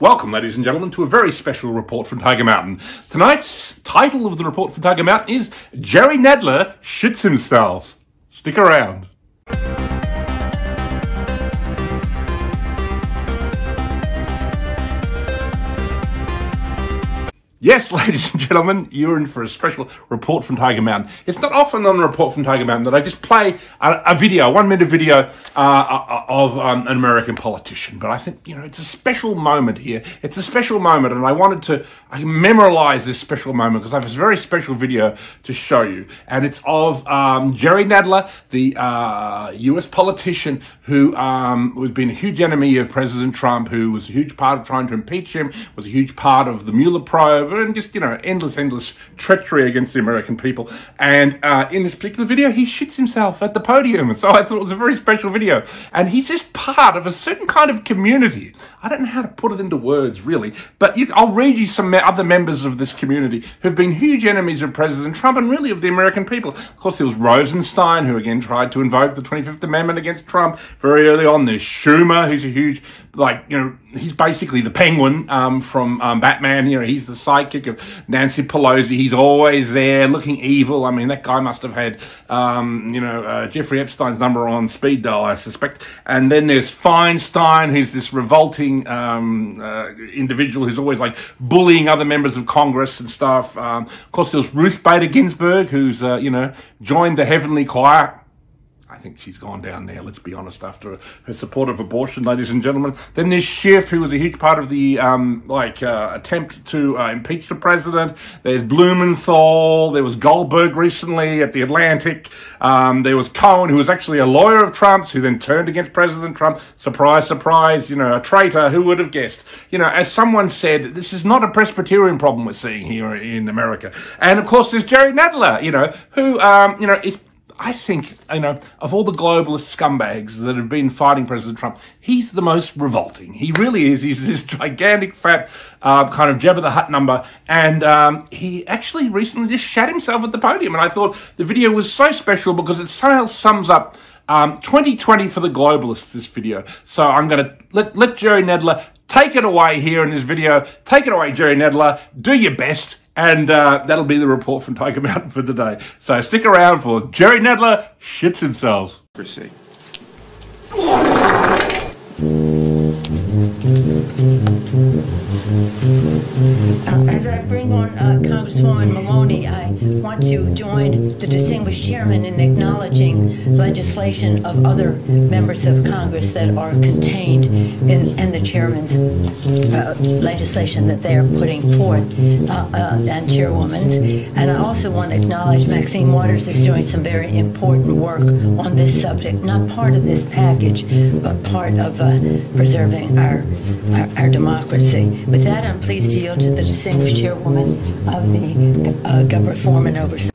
Welcome, ladies and gentlemen, to a very special report from Tiger Mountain. Tonight's title of the report from Tiger Mountain is Jerry Nadler Shits Himself. Stick around. Yes, ladies and gentlemen, you're in for a special report from Tiger Mountain. It's not often on a report from Tiger Mountain that I just play a, a video, a one minute video uh, of um, an American politician. But I think, you know, it's a special moment here. It's a special moment, and I wanted to I memorialize this special moment because I have a very special video to show you. And it's of um, Jerry Nadler, the uh, US politician who um, has been a huge enemy of President Trump, who was a huge part of trying to impeach him, was a huge part of the Mueller probe and just, you know, endless, endless treachery against the American people. And uh, in this particular video, he shits himself at the podium. So I thought it was a very special video. And he's just part of a certain kind of community. I don't know how to put it into words, really, but you, I'll read you some other members of this community who've been huge enemies of President Trump and really of the American people. Of course, there was Rosenstein, who again tried to invoke the 25th Amendment against Trump very early on. There's Schumer, who's a huge, like, you know, he's basically the penguin um, from um, Batman. You know, he's the sidekick of Nancy Pelosi. He's always there looking evil. I mean, that guy must have had, um, you know, uh, Jeffrey Epstein's number on speed dial, I suspect. And then there's Feinstein, who's this revolting um, uh, individual who's always like bullying other members of Congress and stuff. Um, of course, there's Ruth Bader Ginsburg, who's, uh, you know, joined the heavenly choir I think she's gone down there, let's be honest, after her support of abortion, ladies and gentlemen. Then there's Schiff, who was a huge part of the, um, like, uh, attempt to uh, impeach the president. There's Blumenthal. There was Goldberg recently at the Atlantic. Um, there was Cohen, who was actually a lawyer of Trump's, who then turned against President Trump. Surprise, surprise, you know, a traitor. Who would have guessed? You know, as someone said, this is not a Presbyterian problem we're seeing here in America. And of course, there's Jerry Nadler, you know, who, um, you know, is I think, you know, of all the globalist scumbags that have been fighting President Trump, he's the most revolting. He really is. He's this gigantic, fat, uh, kind of Jabba the Hutt number. And um, he actually recently just shat himself at the podium. And I thought the video was so special because it somehow sums up um, 2020 for the globalists, this video. So I'm going to let, let Jerry Nadler take it away here in this video. Take it away, Jerry Nadler. Do your best. And uh, that'll be the report from Tiger Mountain for today. So stick around for Jerry Nadler shits himself. As I bring on uh, Congresswoman Maloney, I want to join the distinguished chairman in acknowledging legislation of other members of Congress that are contained in, in the chairman's uh, legislation that they are putting forth uh, uh, and chairwoman's. And I also want to acknowledge Maxine Waters is doing some very important work on this subject, not part of this package, but part of uh, preserving our, our, our democracy. With that, I'm pleased to yield to the distinguished chairwoman of the uh, Government Reform and Oversight